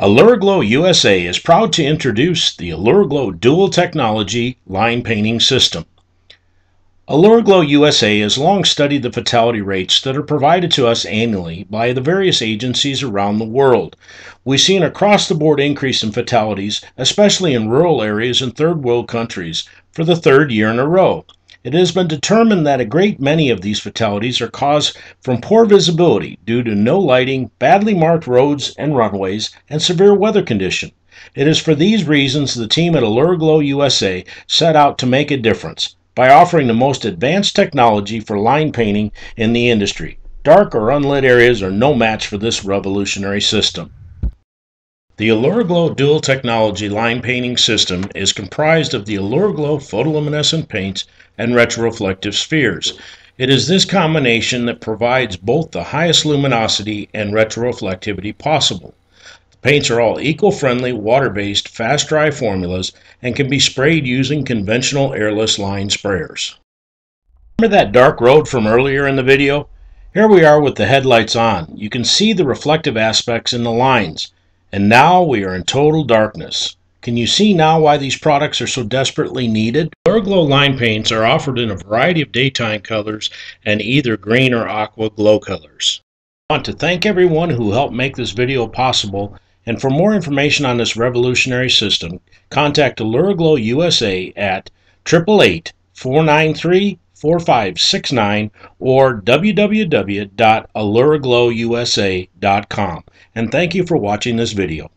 AllureGlow USA is proud to introduce the AllureGlow Dual Technology Line Painting System. AllureGlow USA has long studied the fatality rates that are provided to us annually by the various agencies around the world. We've seen across the board increase in fatalities, especially in rural areas and third world countries, for the third year in a row. It has been determined that a great many of these fatalities are caused from poor visibility due to no lighting, badly marked roads and runways, and severe weather conditions. It is for these reasons the team at AllureGlow USA set out to make a difference by offering the most advanced technology for line painting in the industry. Dark or unlit areas are no match for this revolutionary system. The AllureGlow Dual Technology Line Painting System is comprised of the AllureGlow photoluminescent paints and retroreflective spheres. It is this combination that provides both the highest luminosity and retroreflectivity possible. The paints are all eco-friendly, water-based, fast-dry formulas and can be sprayed using conventional airless line sprayers. Remember that dark road from earlier in the video? Here we are with the headlights on. You can see the reflective aspects in the lines. And now we are in total darkness. Can you see now why these products are so desperately needed? Glow line paints are offered in a variety of daytime colors and either green or aqua glow colors. I want to thank everyone who helped make this video possible and for more information on this revolutionary system, contact AllureGlow USA at 888-493-4569 or www.allureglowusa.com and thank you for watching this video.